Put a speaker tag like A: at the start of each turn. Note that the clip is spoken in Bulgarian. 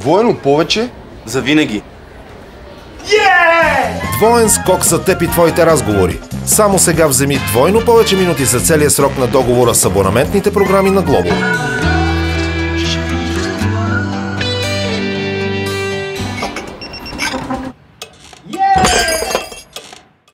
A: Двойно повече за винаги. Yeah!
B: Двоен скок са теб и твоите разговори. Само сега вземи двойно повече минути за целия срок на договора с абонаментните програми на Глобо.